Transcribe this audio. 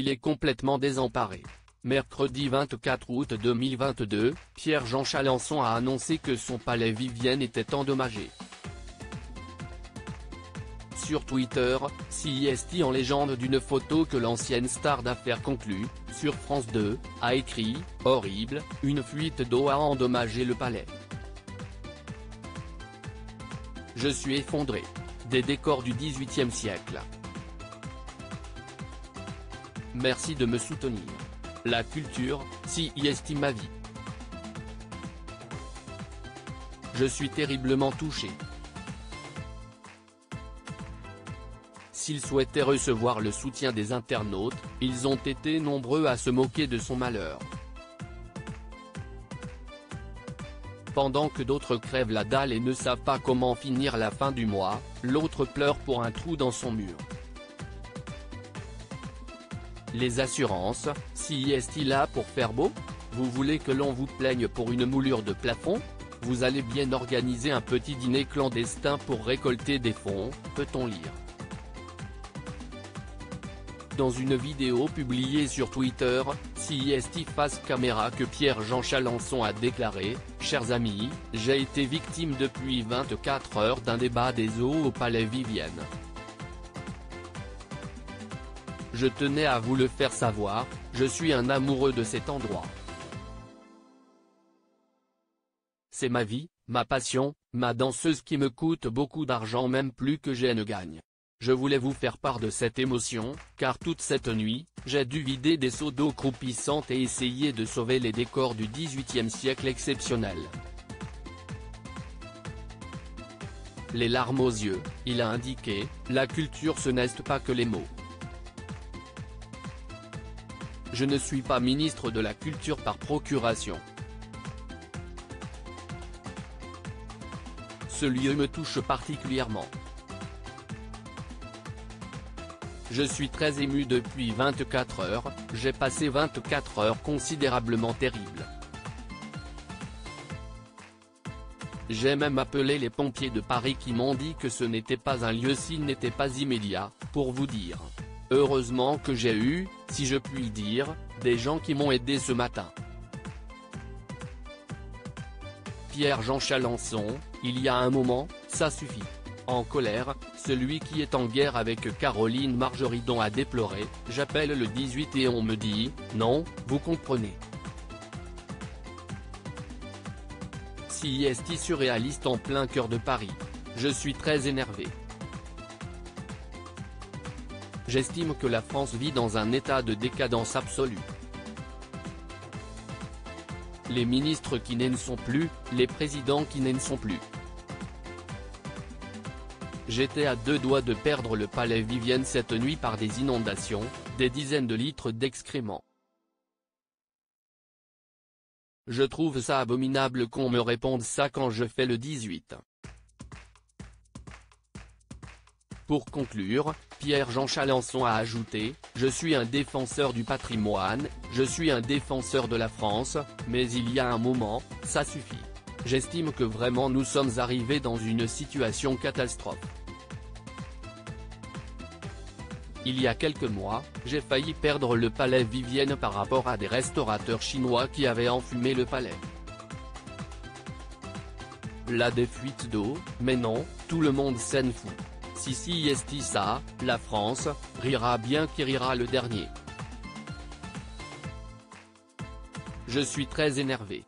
il est complètement désemparé. Mercredi 24 août 2022, Pierre-Jean Chalençon a annoncé que son palais Vivienne était endommagé. Sur Twitter, CIST en légende d'une photo que l'ancienne star d'affaires conclut, sur France 2, a écrit « Horrible, une fuite d'eau a endommagé le palais. Je suis effondré. Des décors du XVIIIe siècle. Merci de me soutenir. La culture, si y estime ma vie. Je suis terriblement touché. S'il souhaitait recevoir le soutien des internautes, ils ont été nombreux à se moquer de son malheur. Pendant que d'autres crèvent la dalle et ne savent pas comment finir la fin du mois, l'autre pleure pour un trou dans son mur. Les assurances, si est-il là pour faire beau Vous voulez que l'on vous plaigne pour une moulure de plafond Vous allez bien organiser un petit dîner clandestin pour récolter des fonds, peut-on lire. Dans une vidéo publiée sur Twitter, CIST face caméra que Pierre-Jean Chalençon a déclaré « Chers amis, j'ai été victime depuis 24 heures d'un débat des eaux au Palais Vivienne. Je tenais à vous le faire savoir, je suis un amoureux de cet endroit. C'est ma vie, ma passion, ma danseuse qui me coûte beaucoup d'argent même plus que j'ai ne gagne. Je voulais vous faire part de cette émotion, car toute cette nuit, j'ai dû vider des seaux d'eau croupissantes et essayer de sauver les décors du XVIIIe siècle exceptionnel. Les larmes aux yeux, il a indiqué, la culture ce n'est pas que les mots. Je ne suis pas ministre de la Culture par procuration. Ce lieu me touche particulièrement. Je suis très ému depuis 24 heures, j'ai passé 24 heures considérablement terribles. J'ai même appelé les pompiers de Paris qui m'ont dit que ce n'était pas un lieu s'il n'était pas immédiat, pour vous dire. Heureusement que j'ai eu, si je puis dire, des gens qui m'ont aidé ce matin. Pierre-Jean Chalençon, il y a un moment, ça suffit. En colère, celui qui est en guerre avec Caroline Margeridon a déploré, j'appelle le 18 et on me dit, non, vous comprenez. Si est surréaliste en plein cœur de Paris? Je suis très énervé. J'estime que la France vit dans un état de décadence absolue. Les ministres qui ne sont plus, les présidents qui ne sont plus. J'étais à deux doigts de perdre le palais Vivienne cette nuit par des inondations, des dizaines de litres d'excréments. Je trouve ça abominable qu'on me réponde ça quand je fais le 18. Pour conclure, Pierre-Jean Chalençon a ajouté, Je suis un défenseur du patrimoine, je suis un défenseur de la France, mais il y a un moment, ça suffit. J'estime que vraiment nous sommes arrivés dans une situation catastrophe. Il y a quelques mois, j'ai failli perdre le palais Vivienne par rapport à des restaurateurs chinois qui avaient enfumé le palais. Là des fuites d'eau, mais non, tout le monde s'en fout. Si si esti ça, la France, rira bien qui rira le dernier. Je suis très énervé.